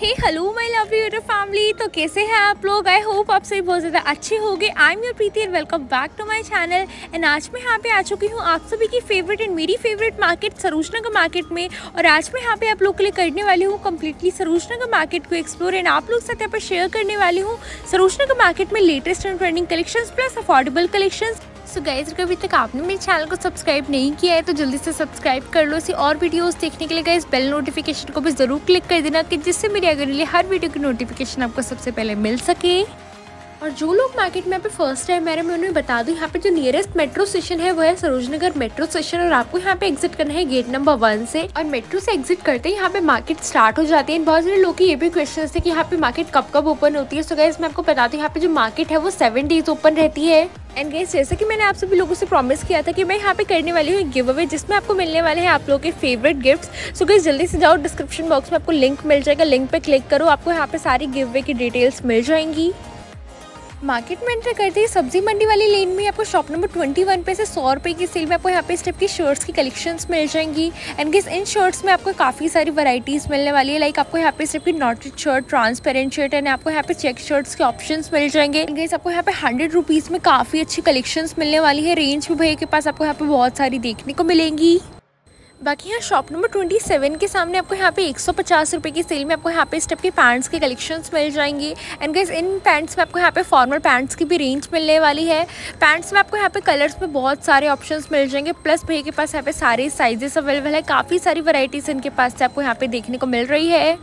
Hey hello my lovely YouTube family तो कैसे हैं आप लोग? आई होप आप सभी बहुत ज़्यादा अच्छे होंगे। I am your Preeti and welcome back to my channel and आज मैं यहाँ पे आ चुकी हूँ आप सभी की फेवरेट एंड मेरी फेवरेट मार्केट सरोजनगर मार्केट में। और आज मैं यहाँ पे आप लोग के लिए करने वाली हूँ कम्प्लीटली सरोजनगर मार्केट को एक्सप्लोर एंड आप लोग साथ यहाँ पर शेयर करने वाली हूँ सरोजनगर मार्केट में latest and trending collection plus affordable collection so guys अगर अभी तक आपने मेरे चैनल को सब्सक्राइब नहीं किया है तो जल्दी से सब्सक्राइब कर लो। इसी और वीडियोस देखने के लिए गाइज़ बेल नोटिफिकेशन को भी ज़रूर क्लिक कर देना कि जिससे मेरी अगली हर वीडियो की नोटिफिकेशन आपको सबसे पहले मिल सके। और जो लोग मार्केट में यहाँ पे फ़र्स्ट टाइम मेरे मैं उन्हें बता दूँ, यहाँ पे जो नियरेस्ट मेट्रो स्टेशन है, वो है सरोजनगर मेट्रो स्टेशन और आपको यहाँ पे एग्जिट करना है गेट नंबर वन से। और मेट्रो से एग्जिट करते ही यहाँ पे मार्केट स्टार्ट हो जाती है। बहुत सारे लोग के ये भी क्वेश्चन थे कि यहाँ पे मार्केट कब कब ओपन होती है। सो गैस मैं आपको बता दूँ, यहाँ पे जो मार्केट है, वो सेवन डेज़ ओपन रहती है। एंड गेस जैसे कि मैंने आप सभी लोगों से प्रॉमिस किया था कि मैं यहाँ पे करने वाली हूँ गिव अवे जिसमें आपको मिलने वाले हैं आप लोगों के फेवरेट गिफ्ट्स सो गैस जल्दी से जाओ डिस्क्रिप्शन बॉक्स में आपको लिंक मिल जाएगा. लिंक पे क्लिक करो, आपको यहाँ पे सारी गिव अवे की डिटेल्स मिल जाएँगी. मार्केट में एंटर करते ही सब्ज़ी मंडी वाली लेन में आपको शॉप नंबर ट्वेंटी वन पे से सौ रुपये की सेल में आपको यहाँ पे इस टाइप की शर्ट्स की कलेक्शंस मिल जाएँगी। एंड गेस इन शर्ट्स में आपको काफ़ी सारी वैरायटीज़ मिलने वाली है। लाइक आपको यहाँ पे इस टाइप की knotted shirt transparent shirt and आपको यहाँ पे चेक शर्ट्स के ऑप्शन मिल जाएँगे। गेस आपको यहाँ पे हंड्रेड रुपीज़ में काफ़ी अच्छी कलेक्शन मिलने वाली है। रेंज भी भैया के पास आपको यहाँ पे बहुत सारी देखने को मिलेंगी। बाकी यहाँ शॉप नंबर ट्वेंटी सेवन के सामने आपको यहाँ पे एक सौ पचास रुपये की सेल में आपको यहाँ पे इस टाइप के पैंट्स के कलेक्शंस मिल जाएँगे। एंड गैस इन पैंट्स में आपको यहाँ पे फॉर्मल पैंट्स की भी रेंज मिलने वाली है। पैंट्स में आपको यहाँ पे कलर्स में बहुत सारे ऑप्शंस मिल जाएँगे। प्लस भैया के पास यहाँ पे सारे साइजेस अवेलेबल है। काफ़ी सारी वराइटीज़ इनके पास से आपको यहाँ पे देखने को मिल रही है।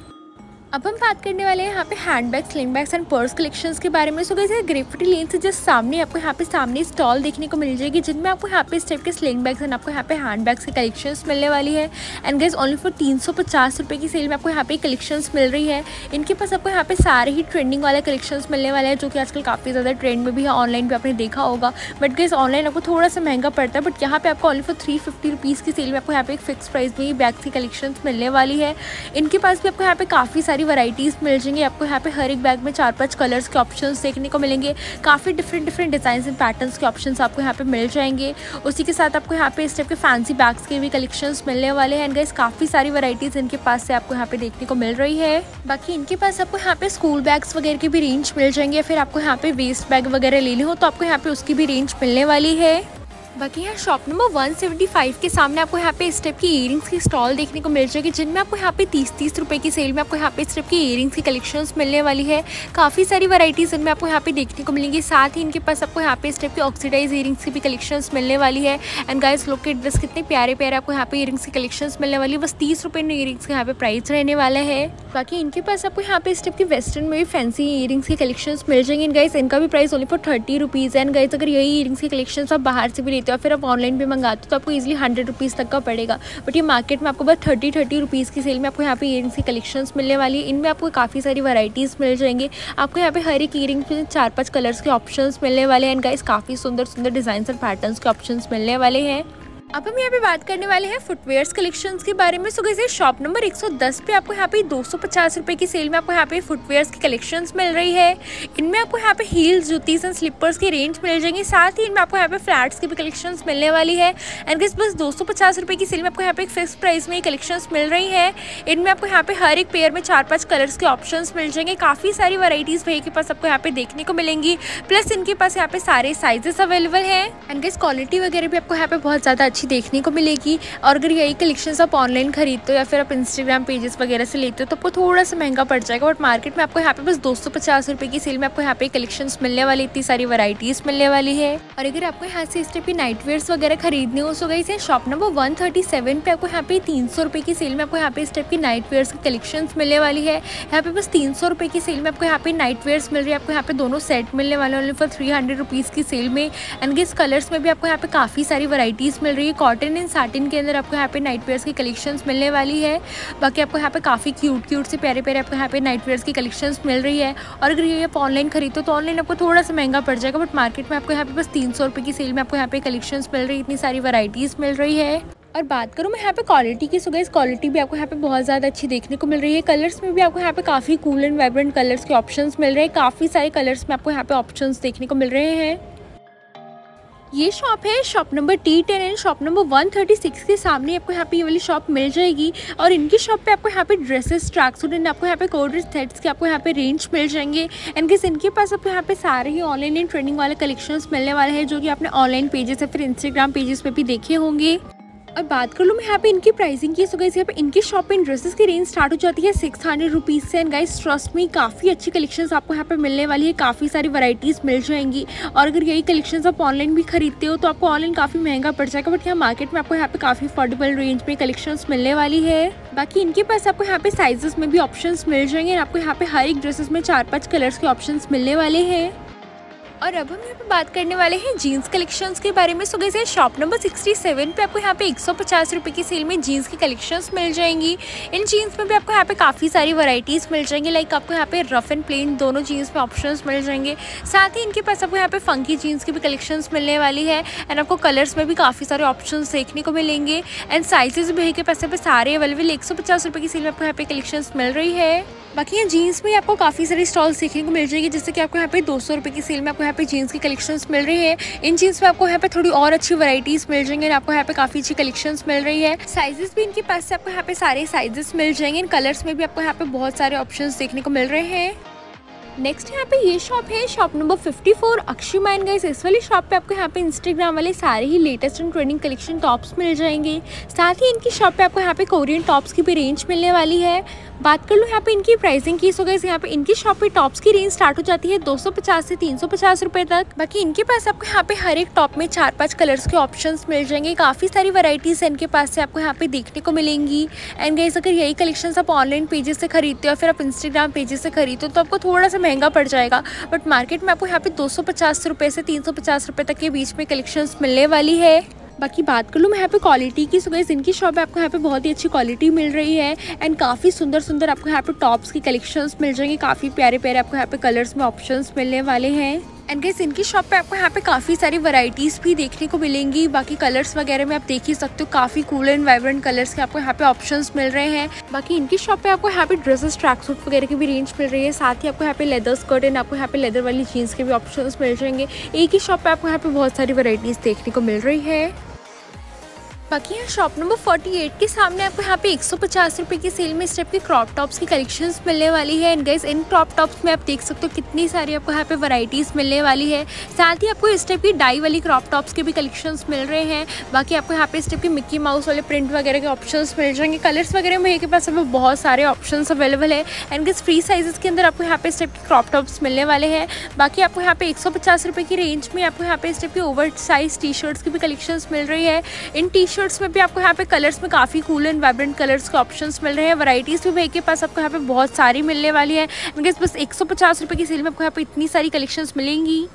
अब हम बात करने वाले हैं यहाँ पे handbag sling bags and purse collections के बारे में। सो गए ग्रेफिटी लेन से जस्ट सामने आपको यहाँ पे सामने स्टॉल देखने को मिल जाएगी, जिनमें आपको यहाँ पे इस टाइप के स्लिंग बैग्स एंड आपको यहाँ पे हैंड बैग्स की कलेक्शंस मिलने वाली है। एंड गैस ओनली फॉर तीन सौ पचास रुपये की सेल में आपको यहाँ पे कलेक्शन मिल रही है। इनके पास आपको यहाँ पे सारे ही ट्रेंडिंग वाले कलेक्शन मिलने वाले हैं, जो कि आजकल काफ़ी ज़्यादा ट्रेंड में भी है ऑनलाइन भी आपने देखा होगा। बट गैस ऑनलाइन आपको थोड़ा सा महँगा पड़ता है बट यहाँ पे आपको only for three fifty rupees की सेल में आपको यहाँ पे एक फिक्स प्राइस में ही बैग्स की कलेक्शन मिलने वाली है। इनके पास भी आपको यहाँ पे काफ़ी वराइटीज़ मिल जाएँगे। आपको यहाँ पे हर एक बैग में चार पाँच कलर्स के ऑप्शंस देखने को मिलेंगे। काफ़ी different different design and patterns के ऑप्शंस आपको यहाँ पे मिल जाएँगे। उसी के साथ आपको यहाँ पे इस टाइप के फैंसी बैग्स के भी कलेक्शंस मिलने वाले हैं। गाइस काफ़ी सारी वराइटीज़ इनके पास से आपको यहाँ पे देखने को मिल रही है। बाकी इनके पास आपको यहाँ पे स्कूल बैग्स वगैरह की भी रेंज मिल जाएँगे फिर आपको यहाँ पे वेस्ट बैग वगैरह लेने हो तो आपको यहाँ पे उसकी भी रेंज मिलने वाली है। बाकी यहाँ शॉप नंबर 175 के सामने आपको यहाँ पे इस टाइप की इयरिंग्स की स्टॉल देखने को मिल जाएगी, जिनमें आपको यहाँ पे तीस तीस रुपए की सेल में आपको यहाँ पे इस टाइप की इयरिंग्स की कलेक्शंस मिलने वाली है। काफ़ी सारी वराइटीज़ इनमें आपको यहाँ पे देखने को मिलेंगी। साथ ही इनके पास आपको यहाँ पे इस टाइप की ऑक्सीडाइज इयरिंग्स की भी कलेक्शन मिलने वाली है। एंड गाइस लोग के ड्रेस कितने प्यारे प्यारे आपको यहाँ पे इयरिंग्स की कलेक्शन मिलने वाली है। बस तीस रुपये में इयरिंग्स के यहाँ पे प्राइस रहने वाला है। बाकी इनके पास आपको यहाँ पे इस टाइप की वेस्टर्न में भी फैंसी इयरिंग्स की कलेक्शन मिल जाएँगे। गाइस इनका भी price only for thirty rupees and guys अगर यही इयरिंग्स की कलेक्शन आप बाहर से भी हो फिर आप ऑनलाइन भी मंगाते हो तो आपको ईजिली हंड्रेड रुपीज़ तक का पड़ेगा। बट ये मार्केट में आपको बस थर्टी थर्टी रुपीज़ की सेल में आपको यहाँ पे ईयरिंग्स की कलेक्शन मिलने वाली है। इनमें आपको काफ़ी सारी वराइटीज़ मिल जाएँगे। आपको यहाँ पे हर एक ईयरिंग में चार पाँच कलर्स के ऑप्शन मिलने वाले हैं। गाइस काफ़ी सुंदर सुंदर डिज़ाइन और पैटर्न के ऑप्शन मिलने वाले हैं। अब हम यहाँ पे बात करने वाले हैं फुटवेयर्स कलेक्शंस के बारे में सो कैसे शॉप नंबर 110 पे आपको यहाँ पे दो सौ की सेल में आपको यहाँ पे फुटवेयर्स की कलेक्शंस मिल रही है इनमें आपको यहाँ पे हील्स जूतीज एंड स्लीपर्स की रेंज मिल जाएँगी साथ ही इनमें आपको यहाँ पे फ्लैट्स की भी कलेक्शन मिलने वाली है एंड किस बस दो रुपए की सेल में आपको यहाँ पे एक फिक्स प्राइस में कलेक्शन मिल रही है इनमें आपको यहाँ पे हर एक पेयर में चार पाँच कलर्स के ऑप्शन मिल जाएँगे काफ़ी सारी वराइटीज़ भैया के पास आपको यहाँ पे देखने को मिलेंगी प्लस इनके पास यहाँ पे सारे साइजेस अवेलेबल है एंड किस क्वालिटी वगैरह भी आपको यहाँ पे बहुत ज़्यादा अच्छी देखने को मिलेगी। और अगर यही कलेक्शन आप ऑनलाइन खरीदते हो या फिर आप इंस्टाग्राम पेजेस वगैरह से लेते हो तो आपको थोड़ा सा महँगा पड़ जाएगा। बट मार्केट में आपको यहाँ पे बस दो सौ की सेल में आपको यहाँ पे कलेक्शन मिलने वाली, इतनी सारी वराइटीज़ मिलने वाली है। और अगर आपको यहाँ से इस टाइप की नाइट वगैरह खरीदने हो सो गई से shop number one thirty seven पे आपको यहाँ पे तीन सौ की सेल में आपको यहाँ पे इस टाइप की नाइट वेयर्स की कलेक्शन मिलने वाली है। यहाँ पे बस तीन सौ की सेल में आपको यहाँ पे नाइट वेयर्स मिल रही है। आपको यहाँ पे दोनों सेट मिलने वाले फॉर थ्री हंड्रेड रुपीज़ की सेल में। एंड गेस कलर्स में भी आपको यहाँ पे काफ़ी सारी वराइटीज़ मिल रही है कॉटन एंड साटिन के अंदर आपको यहाँ पे नाइट वेयर्स की कलेक्शंस मिलने वाली है। बाकी आपको यहाँ पे काफ़ी क्यूट क्यूट से प्यारे प्यारे आपको यहाँ पे नाइट वेयर्स की कलेक्शंस मिल रही है। और अगर ये आप ऑनलाइन खरीदो तो ऑनलाइन आपको थोड़ा सा महँगा पड़ जाएगा बट मार्केट में आपको यहाँ पे बस तीन सौ की सेल में आपको यहाँ पे कलेक्शन मिल रही है। इतनी सारी वराइटीज़ मिल रही है। और बात करूँ मैं यहाँ पे क्वालिटी की सो क्वालिटी भी आपको यहाँ पे बहुत ज़्यादा अच्छी देखने को मिल रही है। कलर्स में भी आपको यहाँ पे काफ़ी कूल एंड वाइब्रेंट कलर्स के ऑप्शंस मिल रहे हैं। काफ़ी सारे कलर्स में आपको यहाँ पे ऑप्शंस देखने को मिल रहे हैं। ये शॉप है shop number T ten and shop number one thirty six के सामने आपको यहाँ पे ये वाली शॉप मिल जाएगी। और इनकी शॉप पे आपको यहाँ पे ड्रेसेस ट्रैक सूट एंड आपको यहाँ पे कोड सेट्स के आपको यहाँ पे रेंज मिल जाएँगे। एंड किस इनके पास आपको यहाँ पे सारे ही ऑनलाइन एंड ट्रेनिंग वाले कलेक्शंस मिलने वाले हैं, जो कि आपने ऑनलाइन पेजेस या फिर इंस्टाग्राम पेजेस पर भी देखे होंगे। और बात कर लूँ मैं यहाँ पे इनकी प्राइसिंग की सो गाइस यहाँ पे इनकी शॉप पे इन ड्रेसेस की रेंज स्टार्ट हो जाती है सिक्स हंड्रेड रुपीज़ से। एंड गाइस ट्रस्ट में काफ़ी अच्छी कलेक्शंस आपको यहाँ पे मिलने वाली है। काफ़ी सारी वैरायटीज़ मिल जाएँगी। और अगर यही कलेक्शंस आप ऑनलाइन भी खरीदते हो तो आपको ऑनलाइन काफ़ी महँगा पड़ जाएगा। बट यहाँ मार्केट में आपको यहाँ पे काफ़ी अफोर्डेबल रेंज में कलेक्शन मिलने वाली है। बाकी इनके पास आपको यहाँ पे साइजेस में भी ऑप्शन मिल जाएँगे। आपको यहाँ पे हर एक ड्रेसेस में चार पाँच कलर्स के ऑप्शन मिलने वाले हैं। और अब हम यहाँ पे बात करने वाले हैं जीन्स कलेक्शंस के बारे में। सो गए शॉप नंबर 67 पे आपको यहाँ पे एक सौ की सेल में जीन्स की कलेक्शंस मिल जाएँगी। इन जीन्स में भी आपको यहाँ पे काफ़ी सारी वैरायटीज़ मिल जाएँगी। लाइक आपको यहाँ पे रफ एंड प्लेन दोनों जीन्स में ऑप्शन मिल जाएँगे। साथ ही इनके पास आपको यहाँ पे फंकी जीन्स की भी कलेक्शन मिलने वाली है। एंड आपको कलर्स में भी काफ़ी सारे ऑप्शन देखने को मिलेंगे। एंड साइजेस भी के पास पे सारे अवेलेबल एक सौ की सेल में आपको यहाँ पे कलेक्शन मिल रही है। बाकी यहाँ जीन्स में आपको काफ़ी सारी स्टॉल्स देखने को मिल जाएगी। जैसे कि आपको यहाँ पे दो सौ की सेल में आपको यहाँ पे जीन्स की कलेक्शंस मिल रही है। इन जीन्स में आपको यहाँ पे थोड़ी और अच्छी वैरायटीज़ मिल जाएँगे आपको यहाँ पे काफ़ी अच्छी कलेक्शंस मिल रही है। साइजेस भी इनके पास से आपको यहाँ पे सारे साइजेस मिल जाएँगे। इन कलर्स में भी आपको यहाँ पे बहुत सारे ऑप्शन देखने को मिल रहे हैं। नेक्स्ट यहाँ पे ये शॉप है शॉप नंबर 54 अक्षी माइन गाइस इस वाली शॉप पे आपको यहाँ पे इंस्टाग्राम वाले सारे ही latest and trending collection tops मिल जाएँगे। साथ ही इनकी शॉप पे आपको यहाँ पे कोरियन टॉप्स की भी रेंज मिलने वाली है। बात कर लूँ यहाँ पे इनकी प्राइसिंग की सो गई यहाँ पे इनकी शॉप पे टॉप्स की रेंज स्टार्ट हो जाती है 250 से 350 रुपए तक। बाकी इनके पास आपको यहाँ पे हर एक टॉप में चार पाँच कलर्स के ऑप्शंस मिल जाएँगे। काफ़ी सारी वैरायटीज़ इनके पास से आपको यहाँ पे देखने को मिलेंगी। एंड गाइस अगर यही कलेक्शन आप ऑनलाइन पेजेस से खरीदते हो फिर आप इंस्टाग्राम पेजेस से खरीदते हो तो आपको थोड़ा सा महँगा पड़ जाएगा। बट मार्केट में आपको यहाँ पे दो सौ से तीन सौ तक के बीच में कलेक्शन मिलने वाली है। बाकी बात कर लूँ, मैं यहाँ पे क्वालिटी की सो गई इनकी शॉप है आपको यहाँ पे बहुत ही अच्छी क्वालिटी मिल रही है। एंड काफ़ी सुंदर सुंदर आपको यहाँ पे टॉप्स की कलेक्शंस मिल जाएँगे। काफ़ी प्यारे प्यारे आपको यहाँ पे कलर्स में ऑप्शंस मिलने वाले हैं। एंड गैस इनकी शॉप पे आपको यहाँ पे काफ़ी सारी वैरायटीज़ भी देखने को मिलेंगी। बाकी कलर्स वगैरह में आप देख ही सकते हो, काफ़ी कूल एंड वाइब्रेंट कलर्स के आपको यहाँ पे ऑप्शंस मिल रहे हैं। बाकी इनकी शॉप पे आपको यहाँ पे ड्रेसेस ट्रैक सूट वगैरह की भी रेंज मिल रही है। साथ ही आपको यहाँ पे लेदर स्कर्ट एंड आपको यहाँ पे लेदर वाली जीन्स के भी ऑप्शन मिल जाएँगे। एक ही शॉप पे आपको यहाँ पे बहुत सारी वराइटीज़ देखने को मिल रही है। बाकी यहाँ शॉप नंबर 48 के सामने आपको यहाँ पे एक सौ की सेल में इस टाइप के क्रॉप टॉप्स की कलेक्शंस मिलने वाली है। एंड गाइस इन क्रॉप टॉप्स में आप देख सकते हो कितनी सारी आपको यहाँ पे वैरायटीज़ मिलने वाली है। साथ ही आपको इस टाइप की डाई वाली क्रॉप टॉप्स के भी कलेक्शंस मिल रहे हैं। बाकी आपको यहाँ पे इस टाइप की मिक्की माउस वाले प्रिंट वगैरह के ऑप्शन मिल जाएँगे। कलर्स वगैरह में के पास अभी बहुत सारे ऑप्शन अवेलेबल है। एंड गाइस फ्री साइजेस के अंदर आपको यहाँ पे इस टाइप के क्रॉप टॉप्स मिलने वाले हैं। बाकी आपको यहाँ पे एक सौ की रेंज में आपको यहाँ पे इस टाइप की ओवर साइज़ टी शर्ट्स की भी कलेक्शन मिल रही है। इन टी शर्ट्स में भी आपको यहाँ पे कलर्स में काफ़ी कूल एंड वाइब्रेंट कलर्स के ऑप्शन मिल रहे हैं। वराइटीज़ भी भाई के पास आपको यहाँ पे बहुत सारी मिलने वाली है। बस एक सौ की सेल में आपको यहाँ पे इतनी सारी कलेक्शंस मिलेंगी।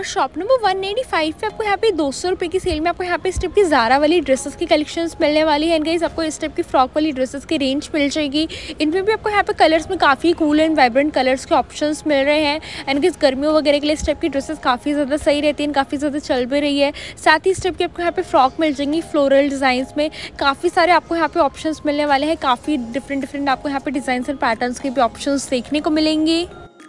शॉप नंबर 185 पे आपको यहाँ पे दो सौ रुपये की सेल में आपको यहाँ पे इस टाइप की ज़ारा वाली ड्रेसेस की कलेक्शंस मिलने वाली है। गाइस आपको इस टाइप की फ्रॉक वाली ड्रेसेस की रेंज मिल जाएगी। इनमें भी आपको यहाँ पे कलर्स में काफ़ी कूल एंड वाइब्रेंट कलर्स के ऑप्शंस मिल रहे हैं। एंड गाइस गर्मियों वगैरह के लिए इस टाइप की ड्रेसेस काफ़ी ज़्यादा सही रहती हैं, काफ़ी ज़्यादा चल भी रही है। साथ ही इस टाइप की आपको यहाँ पे फ्रॉक मिल जाएँगी फ्लोरल डिज़ाइन में। काफ़ी सारे आपको यहाँ पे ऑप्शन मिलने वाले हैं। काफ़ी डिफरेंट डिफरेंट आपको यहाँ पे डिज़ाइन एंड पैटर्न के भी ऑप्शन देखने को मिलेंगे।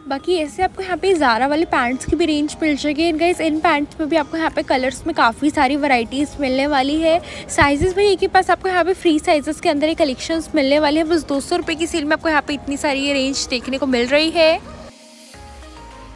बाकी ऐसे आपको यहाँ पे ज़ारा वाले पैंट्स की भी रेंज मिल जाएगी। इनका इस इन पैंट्स में भी आपको यहाँ पे कलर्स में काफ़ी सारी वराइटीज़ मिलने वाली है। साइजेस भी एक ही पास आपको यहाँ पे फ्री साइजेस के अंदर ये कलेक्शंस मिलने वाले हैं। बस दो सौ की सेल में आपको यहाँ पे इतनी सारी ये रेंज देखने को मिल रही है।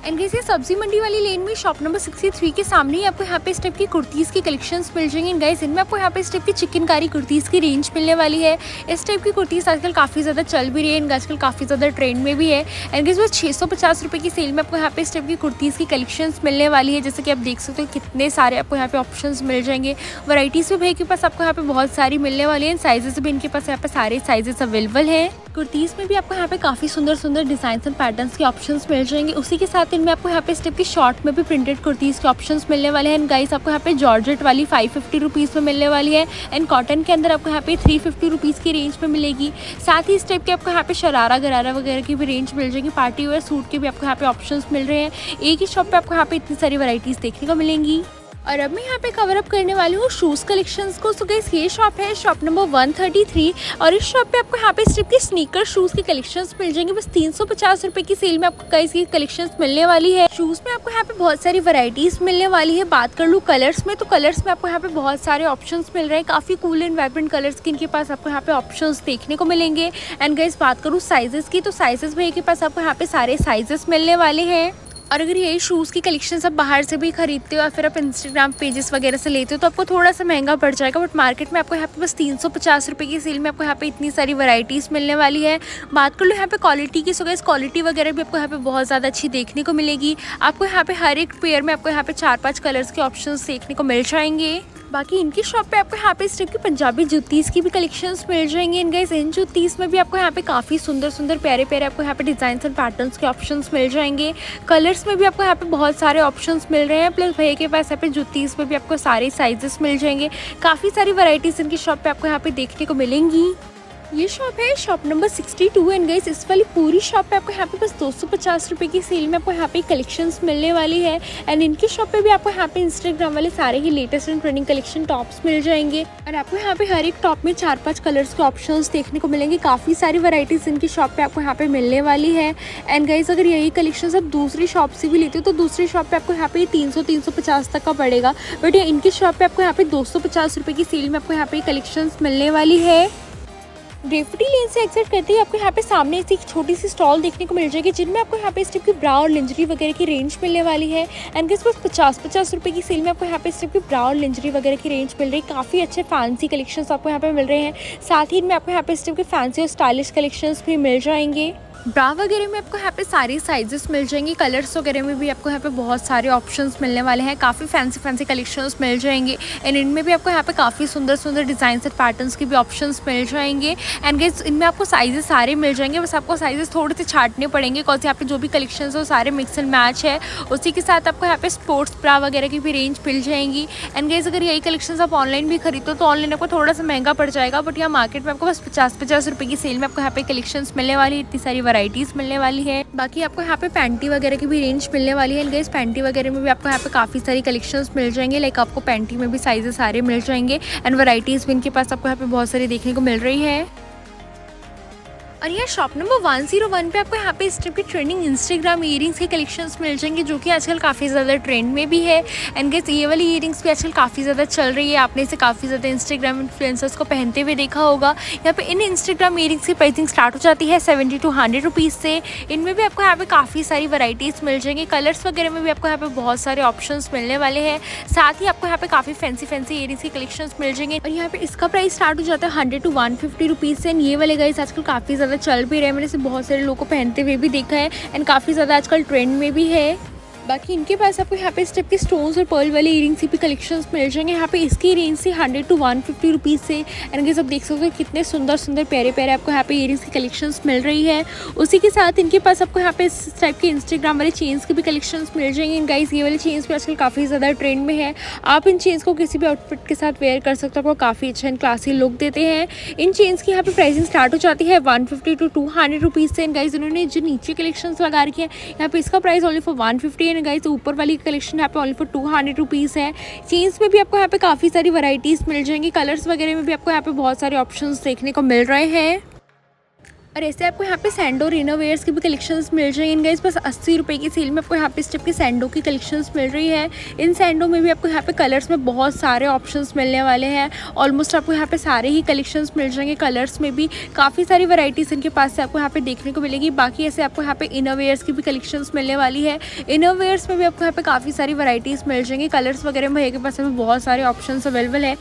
एंड कैसे सब्ज़ी मंडी वाली लेन में शॉप नंबर 63 के सामने ही आपको यहाँ पे इस टाइप की कुर्तीज़ की कलेक्शंस मिल जाएँगे। एंड गाइस इनमें आपको यहाँ पे इस टाइप की चिकनकारी कुर्तीज़ की रेंज मिलने वाली है। इस टाइप की कुर्तीज़ आजकल काफ़ी ज़्यादा चल भी रही है। एंड आजकल काफ़ी ज़्यादा ट्रेंड में भी है। एंड गाइस बस छः सौ की सेल में आपको यहाँ पे इस टाइप की कुर्तीज़ की कलेक्शन मिलने वाली है। जैसे कि आप देख सकते हो कितने सारे आपको यहाँ पे ऑप्शन मिल जाएँगे। वराइटीज़ भी भाई के पास आपको यहाँ पे बहुत सारी मिलने वाली है। साइजेस भी इनके पास यहाँ पे सारे साइजेस अवेलेबल है। कुर्तीज़ में भी आपको यहाँ पे काफ़ी सुंदर सुंदर डिज़ाइन एंड पैटर्न के ऑप्शन मिल जाएँगे। उसी के साथ इनमें आपको यहाँ पे स्टेप की शॉर्ट में भी प्रिंटेड कुर्तीज़ के ऑप्शन मिलने वाले हैं। एंड गाइस आपको यहाँ पे जॉर्जेट वाली फाइव फिफ्टी में मिलने वाली है। एंड कॉटन के अंदर आपको यहाँ पे थ्री फिफ्टी रुपीज़ की रेंज में मिलेगी। साथ ही इस टाइप के आपको यहाँ पे शरारा, गरारा वगैरह की भी रेंज मिल जाएगी। पार्टी वेयर सूट के भी आपको यहाँ पे ऑप्शन मिल रहे हैं। एक ही शॉप पर आपको यहाँ पे इतनी सारी वराइटीज़ देखने को मिलेंगी। और अब मैं यहाँ पे कवर अप करने वाली हूँ शूज़ कलेक्शंस को। सो गैस ये शॉप है शॉप नंबर 133 और इस शॉप पे आपको यहाँ पे स्ट्रिप की स्नीकर शूज़ के कलेक्शंस मिल जाएँगे। बस तीन सौ की सेल में आपको कई की कलेक्शंस मिलने वाली है। शूज़ में आपको यहाँ पे बहुत सारी वराइटीज़ मिलने वाली है। बात कर लूँ कलर्स में तो कलर्स में आपको यहाँ पे बहुत सारे ऑप्शन मिल रहे हैं। काफ़ी कूल एंड वाइब्रेंट कलर्स के इनके पास आपको यहाँ पे ऑप्शन देखने को मिलेंगे। एंड गैस बात करूँ साइजेस की तो साइजेस भैया के पास आपको यहाँ पे सारे साइजेस मिलने वाले हैं। और अगर यही शूज़ की कलेक्शन सब बाहर से भी खरीदते हो या फिर आप इंस्टाग्राम पेजेस वगैरह से लेते हो तो आपको थोड़ा सा महँगा पड़ जाएगा। बट मार्केट में आपको यहाँ पे बस तीन सौ पचास रुपये की सेल में आपको यहाँ पे इतनी सारी वैरायटीज़ मिलने वाली है। बात कर लो यहाँ पे क्वालिटी की सो गैस क्वालिटी वगैरह भी आपको यहाँ पर बहुत ज़्यादा अच्छी देखने को मिलेगी। आपको यहाँ पर हर एक पेयर में आपको यहाँ पर चार पाँच कलर्स के ऑप्शन देखने को मिल जाएँगे। बाकी इनकी शॉप पे आपको यहाँ पे इस टाइप की पंजाबी जूतीस की भी कलेक्शंस मिल जाएँगे। इन गाइस इन जूतीस में भी आपको यहाँ पे काफ़ी सुंदर सुंदर प्यारे प्यारे आपको यहाँ पे डिज़ाइन एंड पैटर्न्स के ऑप्शंस मिल जाएँगे। कलर्स में भी आपको यहाँ पे बहुत सारे ऑप्शन मिल रहे हैं। प्लस भैया के पास यहाँ पे जूतीस में भी आपको सारे साइजेस मिल जाएँगे। काफ़ी सारी वराइटीज़ इनकी शॉप पर आपको यहाँ पे देखने को मिलेंगी। ये शॉप है शॉप नंबर 62 एंड गाइस इस वाली पूरी शॉप पे आपको यहाँ पे बस दो सौ की सेल में आपको यहाँ पे कलेक्शंस मिलने वाली है एंड इनकी शॉप पे भी आपको यहाँ पे इंस्टाग्राम वाले सारे ही latest and trending collection tops मिल जाएँगे और आपको यहाँ पे हर एक टॉप में चार पाँच कलर्स के ऑप्शन देखने को मिलेंगे। काफ़ी सारी वराइटीज़ इनकी शॉप पे आपको यहाँ पे मिलने वाली है एंड गाइज़ अगर यही कलेक्शन आप दूसरी शॉप से भी लेते हो तो दूसरी शॉप पे आपको यहाँ पे तीन सौ तक का पड़ेगा। बट इनकी शॉप पे आपको यहाँ पे दो सौ की सेल में आपको यहाँ पे कलेक्शन मिलने वाली है। ड्रेफटी लेन से एग्जिट करते ही आपको यहाँ पे सामने ऐसी छोटी सी स्टॉल देखने को मिल जाएगी, जिनमें आपको यहाँ पे इस टाइप की ब्रा और लिंजरी वगैरह की रेंज मिलने वाली है। एंड किस पास पचास पचास रुपये की सेल में आपको यहाँ पे इस टाइप की ब्रा और लिंजरी वगैरह की रेंज मिल रही है। काफ़ी अच्छे फैंसी कलेक्शन आपको यहाँ पे मिल रहे हैं। साथ ही इनमें आपको यहाँ पे इस टाइप के फैंसी और स्टाइलिश कलेक्शन भी मिल जाएँगे। ब्रा वगैरह में आपको यहाँ पे सारे साइजेस मिल जाएँगी। कलर्स वगैरह में भी आपको यहाँ पे बहुत सारे ऑप्शंस मिलने वाले हैं। काफ़ी फैंसी फैंसी कलेक्शंस मिल जाएँगे। एंड इनमें भी आपको यहाँ पे काफ़ी सुंदर सुंदर डिज़ाइन और पैटर्न्स के भी ऑप्शंस मिल जाएँगे। एंड गेस इनमें आपको साइजेस सारे मिल जाएँगे। बस आपको साइजेस थोड़े से छाटने पड़ेंगे। से यहाँ पे जो भी कलेक्शन है, वो सारे मिक्स एंड मैच है। उसी के साथ आपको यहाँ पे स्पोर्ट्स ब्रा वगैरह की भी रेंज मिल जाएँगी। एंड गेस अगर यही कलेक्शन आप ऑनलाइन भी खरीदो तो ऑनलाइन आपको थोड़ा सा महँगा पड़ जाएगा। बट यहाँ मार्केट में आपको बस पचास पचास रुपये की सेल में आपको यहाँ पे कलेक्शन मिलने वाली इतनी सारी वराइटीज़ मिलने वाली है। बाकी आपको यहाँ पे पैंटी वगैरह की भी रेंज मिलने वाली है। गैस पैंटी वगैरह में भी आपको यहाँ पे काफ़ी सारी कलेक्शंस मिल जाएँगे। लाइक आपको पैंटी में भी साइजेस सारे मिल जाएँगे। एंड वराइटीज़ भी इनके पास आपको यहाँ पे बहुत सारी देखने को मिल रही है। और यहाँ shop number one zero one पे आपको यहाँ पे इस टाइप की ट्रेंडिंग इंस्टाग्राम ईयरिंग्स के कलेक्शंस मिल जाएँगे, जो कि आजकल काफ़ी ज़्यादा ट्रेंड में भी है। एंड गेस ये वाली ईयरिंग्स भी आजकल काफ़ी ज़्यादा चल रही है। आपने इसे काफ़ी ज़्यादा इंस्टाग्राम इन्फ्लुएंसर्स को पहनते हुए देखा होगा। यहाँ पे इन इंस्टाग्राम ईयरिंग्स की प्राइसिंग स्टार्ट हो जाती है सेवेंटी टू हंड्रेड रुपीज़ से। इनमें भी आपको यहाँ पे काफ़ी सारी वराइटीज़ मिल जाएँगी। कलर्स वगैरह में भी आपको यहाँ पे बहुत सारे ऑप्शन मिलने वाले हैं। साथ ही आपको यहाँ पे काफ़ी फैंसी फैंसी ईयरिंग्स के कलेक्शन मिल जाएँगे। और यहाँ पे इसका प्राइस स्टार्ट हो जाता है hundred to one fifty rupees से। एंड ये वाले गाइस आजकल काफ़ी ज़्यादा चल भी रहे हैं। मैंने इसे बहुत सारे लोगों को पहनते हुए भी देखा है। एंड काफ़ी ज़्यादा आजकल ट्रेंड में भी है। बाकी इनके पास आपको यहाँ पे स्टेप के स्टोन्स और पर्ल वाले इयरिंग्स की भी कलेक्शंस मिल जाएँगे। यहाँ पे इसकी रेंज से hundred to one fifty rupees से। एंड सब देख सकते हो कितने सुंदर सुंदर, प्यारे प्यारे आपको यहाँ पे इयरिंग्स की कलेक्शंस मिल रही है। उसी के साथ इनके पास आपको यहाँ पे इस टाइप के इंस्टाग्राम वाले चेन्स की भी कलेक्शंस मिल जाएँगे। इन गाइस ये वाले चेन्स भी आजकल काफ़ी ज़्यादा ट्रेंड में है। आप इन चेन्स को किसी भी आउटफिट के साथ वेयर कर सकते हो। आपको काफ़ी अच्छा एंड क्लासी लुक देते हैं। इन चेन्स की यहाँ पे प्राइसिंग स्टार्ट हो जाती है one fifty to two hundred rupees से। इन गाइज़ उन्होंने जो नीचे कलेक्शन लगा रखी है, यहाँ पे इसका price only for one fifty and guys ऊपर वाली कलेक्शन यहाँ पे only for two hundred rupees है। चेंज में भी आपको यहाँ पे काफ़ी सारी वराइटीज़ मिल जाएँगी। कलर्स वगैरह में भी आपको यहाँ पे बहुत सारे ऑप्शंस देखने को मिल रहे हैं। और ऐसे आपको यहाँ पे सैंडो रिनोवेयर्स की भी कलेक्शंस मिल रही हैं। इनका बस अस्सी रुपये की सेल में आपको यहाँ पे इस टाइप की सैंडो की कलेक्शंस मिल रही है। इन सैंडो में भी आपको यहाँ पे कलर्स में बहुत सारे ऑप्शंस मिलने वाले हैं। ऑलमोस्ट आपको यहाँ पे सारे ही कलेक्शंस मिल जाएँगे। कलर्स में भी काफ़ी सारी वराइटीज़ इनके पास से आपको यहाँ पे देखने को मिलेगी। बाकी ऐसे आपको यहाँ पे इनोवेयर्स की भी कलेक्शंस मिलने वाली है। इनोवेयर्स में भी आपको यहाँ पे काफ़ी सारी वराइटीज़ मिल जाएँगी। कलर्स वगैरह में के पास में बहुत सारे ऑप्शन अवेलेबल है।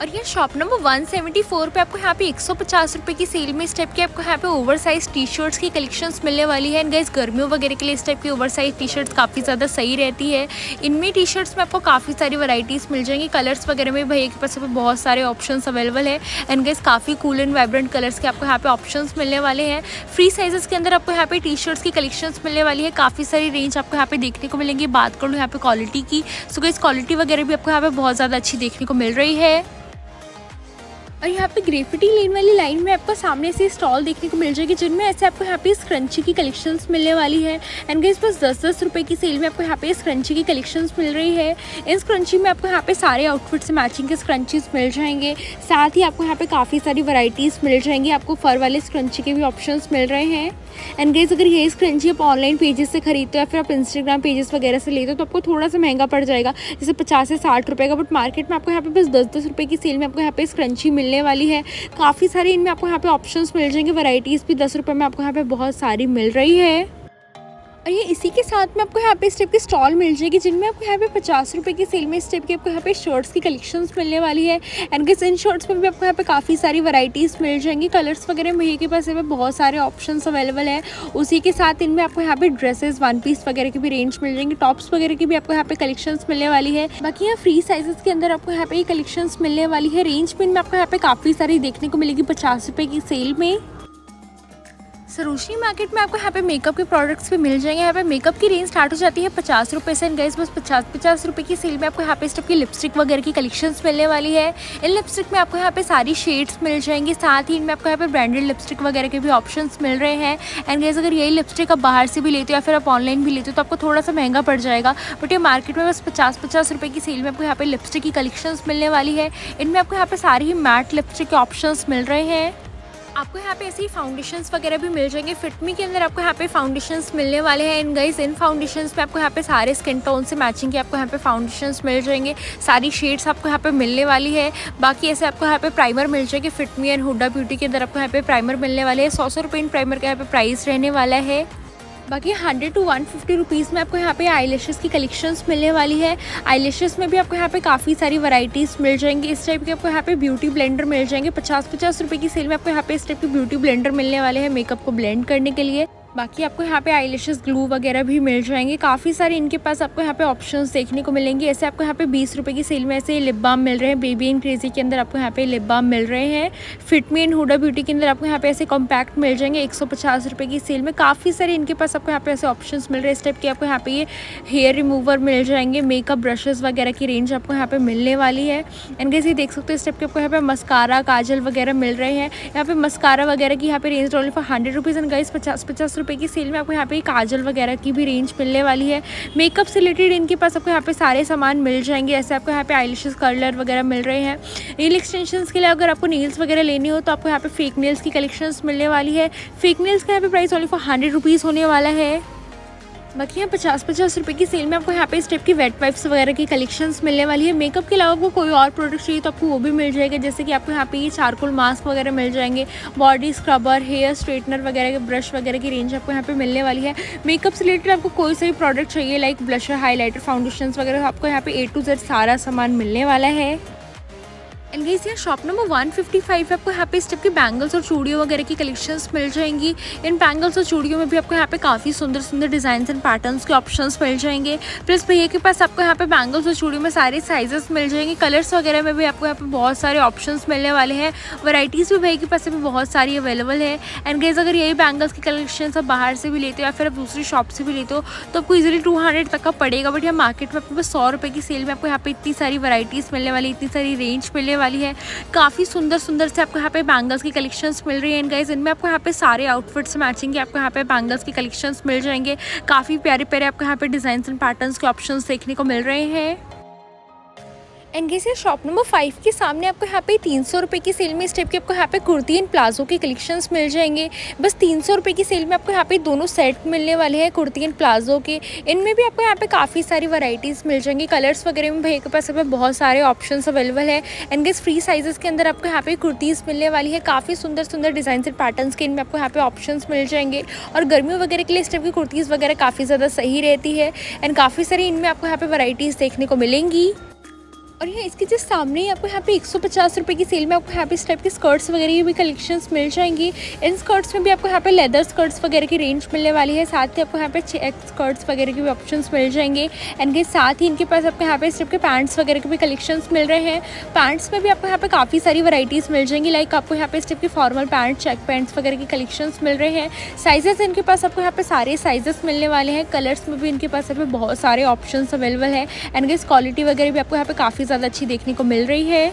और ये शॉप नंबर 174 पे आपको यहाँ पे एक सौ की सेल में इस टाइप की आपको यहाँ पे ओवर साइज़ टी शर्ट्स की कलेक्शन मिलने वाली है। एंड गर्मियों वगैरह के लिए इस टाइप की ओवर साइज़ टी शर्ट्स काफ़ी ज़्यादा सही रहती है। इनमें टी शर्ट्स में आपको काफ़ी सारी वराइटीज़ मिल जाएँगी। कलर्स वगैरह में भैया के पास बहुत सारे ऑप्शन अवेलेबल है। एंड गाइस काफ़ी कूल एंड वाइब्रेंट कलर्स के आपको यहाँ पे ऑप्शन मिलने वाले हैं। फ्री साइजेस के अंदर आपको यहाँ पे टी शर्ट्स की कलेक्शन मिलने वाली है। काफ़ी सारी रेंज आपको यहाँ पे देखने को मिलेंगी। बात कर यहाँ पे क्वालिटी की। सो गाइस क्वालिटी वगैरह भी आपको यहाँ पे बहुत ज़्यादा अच्छी देखने को मिल रही है। और यहाँ पे ग्रेफिटी लेन वाली लाइन में आपको सामने से स्टॉल देखने को मिल जाएगी, जिनमें ऐसे आपको यहाँ पे स्क्रंची की कलेक्शंस मिलने वाली है। एंड गई बस दस दस रुपये की सेल में आपको यहाँ पे स्क्रंची की कलेक्शंस मिल रही है। इन स्क्रंची में आपको यहाँ पे सारे आउटफिट से मैचिंग के स्क्रंचीज मिल जाएँगे। साथ ही आपको यहाँ पे काफ़ी सारी वराइटीज़ मिल जाएँगी। आपको फर वाले स्क्रंची के भी ऑप्शन मिल रहे हैं। एंड गेज अगर ये स्क्रंची आप ऑनलाइन पेजेस से खरीदते हो या फिर आप इंस्टाग्राम पेजेस वगैरह से लेते हो तो आपको थोड़ा सा महँगा पड़ जाएगा। जैसे पचास से साठ रुपये का बट मार्केट में आपको यहाँ पे बस दस दस रुपये की सेल में आपको यहाँ पे स्क्रंची मिलने वाली है। काफ़ी सारे इनमें आपको यहाँ पे ऑप्शंस मिल जाएँगे वैराइटीज़ भी दस रुपये में आपको यहाँ पर बहुत सारी मिल रही है। और ये इसी के साथ में आपको यहाँ पे इस टाइप की स्टॉल मिल जाएगी, जिनमें आपको यहाँ पे पचास रुपये की सेल में इस टाइप की आपको यहाँ पे शर्ट्स की कलेक्शंस मिलने वाली है। एंड किस इन शर्ट्स में भी आपको यहाँ पे काफ़ी सारी वैरायटीज़ मिल जाएँगी। कलर्स वगैरह भैया के पास यहाँ बहुत सारे ऑप्शन अवेलेबल है। उसी के साथ इनमें आपको यहाँ पे ड्रेसेस वन पीस वगैरह की भी रेंज मिल जाएँगी। टॉप्स वगैरह की भी आपको यहाँ पे कलेक्शन मिलने वाली है। बाकी यहाँ फ्री साइजेस के अंदर आपको यहाँ पे कलेक्शन मिलने वाली है। रेंज में आपको यहाँ पे काफ़ी सारी देखने को मिलेगी पचास रुपये की सेल में। सरोजनी मार्केट में आपको यहाँ पे मेकअप के प्रोडक्ट्स भी मिल जाएँगे। यहाँ पे मेकअप की रेंज स्टार्ट हो जाती है पचास रुपये से गैस बस पचास पचास रुपये की सेल में आपको यहाँ पे इस टाइप की लिपस्टिक वगैरह की कलेक्शंस मिलने वाली है। इन लिपस्टिक में आपको यहाँ पे सारी शेड्स मिल जाएँगी। साथ ही इनमें आपको यहाँ पे ब्रांडेड लिपस्टिक वगैरह के भी ऑप्शन मिल रहे हैं। एंड गैस अगर यही लिपस्टिक आप बाहर से भी लेते हो या फिर आप ऑनलाइन भी लेते हो तो आपको थोड़ा सा महँगा पड़ जाएगा। बट ये मार्केट में बस पचास पचास रुपये की सेल में आपको यहाँ पे लिपस्टिक की कलेक्शन मिलने वाली है। इनमें आपको यहाँ पे सारी ही मैट लिपस्टिक के ऑप्शन मिल रहे हैं। आपको यहाँ पे ऐसे ही फाउंडेशंस वगैरह भी मिल जाएँगे। फिटमी के अंदर आपको यहाँ पे फाउंडेशन मिलने वाले हैं। इन गाइज़ इन फाउंडेशन पे आपको यहाँ पे सारे स्किन टोन से मैचिंग के आपको यहाँ पे फाउंडेशन मिल जाएँगे। सारी शेड्स आपको यहाँ पे मिलने वाली है। बाकी ऐसे आपको यहाँ पे प्राइमर मिल जाएँगे फिटमी एंड हुडा ब्यूटी के अंदर आपको यहाँ पे प्राइमर मिलने वाले हैं। सौ सौ रुपये इन प्राइमर का यहाँ पे प्राइस रहने वाला है। बाकी हंड्रेड टू 150 फिफ्टी रुपीज़ में आपको यहाँ पे आई की कलेक्शंस मिलने वाली है। आई में भी आपको यहाँ पे काफ़ी सारी वराइटीज़ मिल जाएँगी। इस टाइप के आपको यहाँ पे ब्यूटी ब्लेंडर मिल जाएँगे। पचास पचास रुपये की सेल में आपको यहाँ पे इस टाइप के ब्यूटी ब्लेंडर मिलने वाले हैं मेकअप को ब्लेंड करने के लिए। बाकी आपको यहाँ पे आई ग्लू वगैरह भी मिल जाएँगे काफ़ी सारे इनके पास आपको यहाँ पे ऑप्शंस देखने को मिलेंगे ऐसे आपको यहाँ पे बीस रुपये की सेल में ऐसे लिप बाम मिल रहे हैं बेबी एंड क्रेजी के अंदर आपको यहाँ पे लिप बाम मिल रहे हैं फिटमी एंड हुडा ब्यूटी के अंदर आपको यहाँ पे ऐसे कॉम्पैक्ट मिल जाएँगे एक सौ की सेल में काफ़ी सारे इनके पास आपको यहाँ पे ऐसे ऑप्शन मिल रहे हैं इस टाइप के आपको यहाँ पे ये हेयर रिमूवर मिल जाएँगे मेकअप ब्रशेज़ वगैरह की रेंज आपको यहाँ पे मिलने वाली है एंड कैसे देख सकते हो इस टाइप के आपको यहाँ पे मस्कारा काजल वगैरह मिल रहे हैं यहाँ पे मस्कारा वगैरह की यहाँ पे range only for hundred rupees and guys पचास पचास रुपये की सेल में आपको यहाँ पे काजल वगैरह की भी रेंज मिलने वाली है। मेकअप से रिलेटेड इनके पास आपको यहाँ पे सारे सामान मिल जाएँगे। ऐसे आपको यहाँ पे आईलिशेस कर्लर वगैरह मिल रहे हैं। नील एक्सटेंशन के लिए अगर आपको नील्स वगैरह लेनी हो तो आपको यहाँ पे फेक नेल्स की कलेक्शन मिलने वाली है। फेक नेल्स का यहाँ पे price only for hundred rupees होने वाला है। बाकी यहाँ पचास पचास रुपये की सेल में आपको यहाँ पे स्टेप की वेट वाइप्स वगैरह की कलेक्शंस मिलने वाली है। मेकअप के अलावा आपको कोई और प्रोडक्ट चाहिए तो आपको वो भी मिल जाएगा। जैसे कि आपको यहाँ पे ये चारकोल मास्क वगैरह मिल जाएँगे। बॉडी स्क्रबर हेयर स्ट्रेटनर वगैरह के ब्रश वगैरह की रेंज आपको यहाँ पे मिलने वाली है। मेकअप से रिलेटेड आपको कोई सा भी प्रोडक्ट चाहिए लाइक ब्लशर हाईलाइटर फाउंडेशन वगैरह, आपको यहाँ पे ए टू जेड सारा सामान मिलने वाला है। एंड यहाँ शॉप नंबर 155 है आपको यहाँ पे इस टाइप की बैंगल्स और चूड़ियों वगैरह की कलेक्शंस मिल जाएँगी। इन बैंगल्स और चूड़ियों में भी आपको यहाँ पे काफ़ी सुंदर सुंदर डिज़ाइन एंड पैटर्न्स के ऑप्शंस मिल जाएँगे। प्लस भैया के पास आपको यहाँ पे बैंगल्स और चूड़ियों में सारे साइजेस मिल जाएँगे। कलर्स वगैरह में भी आपको यहाँ पे बहुत सारे ऑप्शन मिलने वाले हैं। वराइटीज़ भी भैया के पास भी बहुत सारी अवेलेबल है। एंड अगर यही बैंगल्स की कलेक्शन आप बाहर से भी लेते हो या फिर आप दूसरी शॉप से भी लेते हो तो आपको इजिली टू तक का पड़ेगा। बट यहाँ मार्केट में आपको सौ रुपये की सेल में आपको यहाँ पे इतनी सारी वराइटीज़ मिलने वाली, इतनी सारी रेंज मिलने वाली है। काफ़ी सुंदर सुंदर से आपको यहाँ पे बैंगल्स की कलेक्शंस मिल रही है। एंड गाइज़ इनमें आपको यहाँ पे सारे आउटफिट्स मैचिंग के आपको यहाँ पे बैंगल्स की कलेक्शंस मिल जाएँगे। काफ़ी प्यारे प्यारे आपको यहाँ पे डिज़ाइन एंड पैटर्न के ऑप्शन देखने को मिल रहे हैं। एंड जैसे शॉप नंबर फाइव के सामने आपको यहाँ पे तीन सौ रुपये की सेल में इस टाइप के आपको यहाँ पे कुर्ती एंड प्लाजो के कलेक्शंस मिल जाएँगे। बस तीन सौ रुपये की सेल में आपको यहाँ पे दोनों सेट मिलने वाले हैं, कुर्ती एंड प्लाजो के। इनमें भी आपको यहाँ पे काफ़ी सारी वराइटीज़ मिल जाएँगी। कलर्स वगैरह में भैया के पास यहाँ बहुत सारे ऑप्शन अवेलेबल है। एंड गेस फ्री साइजेस के अंदर आपको यहाँ पे कुर्तीज़ मिलने वाली है। काफ़ी सुंदर सुंदर डिज़ाइन एंड पैटर्न के इनमें आपको यहाँ पे ऑप्शन मिल जाएँगे। और गर्मियों वगैरह के लिए इस टाइप की कुर्तीज़ वगैरह काफ़ी ज़्यादा सही रहती है। एंड काफ़ी सारी इनमें आपको यहाँ पे वराइटीज़ देखने को मिलेंगी। और यहाँ इसके जस्ट सामने ही आपको यहाँ पे एक सौ की सेल में आपको यहाँ पे इस टाइप के स्कर्ट्स वगैरह की भी कलेक्शंस मिल जाएँगी इन स्कर्ट्स में भी आपको यहाँ पे लेदर स्कर्ट्स वगैरह की रेंज मिलने वाली है साथ ही आपको यहाँ पे चेक स्कर्ट्स वगैरह के भी ऑप्शन मिल जाएँगे एंड के साथ ही इनके पास आपको यहाँ पे इस टाइप के पैंट्स वगैरह के भी कलेक्शन मिल रहे हैं पैंट्स में भी आपको यहाँ पे काफ़ी सारी वराइटीज़ मिल जाएँगी लाइक आपको यहाँ पे इस टाइप के फॉर्मल पैंट चेक पैंट्स वगैरह के कलेक्शन मिल रहे हैं साइजेस इनके पास आपको यहाँ पे सारे साइजेस मिलने वाले हैं कलर्स में भी इनके पास यहाँ बहुत सारे ऑप्शन अवेलेबल है एंड गेस क्वालिटी वगैरह भी आपको यहाँ पे काफ़ी ज़्यादा अच्छी देखने को मिल रही है।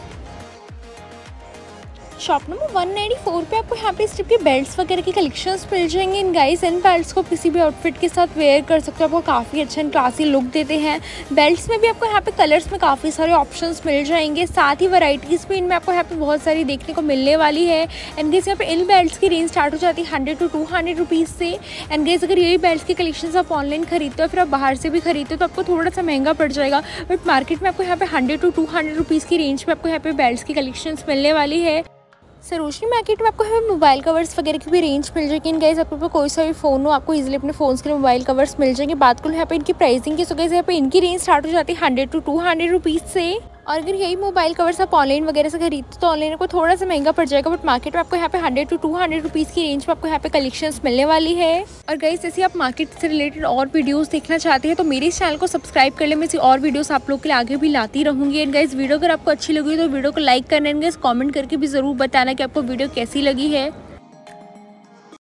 Shop number one ninety four पर आपको यहाँ पे इस टाइप के बेल्ट्स वगैरह के कलेक्शंस मिल जाएँगे। इन गाइस इन बेल्ट्स को किसी भी आउटफिट के साथ वेयर कर सकते हो। आपको काफ़ी अच्छा एंड क्लासी लुक देते हैं। बेल्ट्स में भी आपको यहाँ पे कलर्स में काफ़ी सारे ऑप्शंस मिल जाएँगे। साथ ही वराइटीज़ भी इनमें आपको यहाँ पे बहुत सारी देखने को मिलने वाली है। एंड गेस यहाँ पे इन बेल्ट्स की रेंज स्टार्ट हो जाती है hundred to two hundred rupees से। एंड गेस अगर यही बेल्ट के कलेक्शन आप ऑनलाइन खरीदते हो, फिर आप बाहर से भी खरीदते हो तो आपको थोड़ा सा महँगा पड़ जाएगा। बट मार्केट में आपको यहाँ पे hundred to two hundred rupees की रेंज में आपको यहाँ पे बेल्ट की कलेक्शन मिलने वाली है। सरोजनी मार्केट में आपको हमें मोबाइल कवर्स वगैरह की भी रेंज मिल जाएगी। इन गाइज़ आपके पास कोई सा भी फ़ोन हो, आपको इजीली अपने फ़ोन के लिए मोबाइल कवर्स मिल जाएँगे। बात करूँ यहाँ पे इनकी प्राइसिंग की सो गाइज़ यहाँ पे इनकी रेंज स्टार्ट हो जाती है hundred to two hundred rupees से। और अगर यही मोबाइल कवर्स आप ऑनलाइन वगैरह से खरीदते तो ऑनलाइन आपको थोड़ा सा महँगा पड़ जाएगा बट मार्केट में आपको यहाँ पे hundred to two hundred rupees की रेंज में आपको यहाँ पे कलेक्शन मिलने वाली है। और गई जैसे आप मार्केट से रिलेटेड और वीडियोस देखना चाहते हैं तो मेरे इस चैनल को सब्सक्राइब कर ले। मैं इसी और वीडियोस आप लोग के लिए आगे भी लाती रहूँगी। एंड गाइज़ वीडियो अगर आपको अच्छी लगी तो वीडियो को लाइक करना। एंड गाइज़ कॉमेंट करके भी ज़रूर बताना कि आपको वीडियो कैसी लगी है।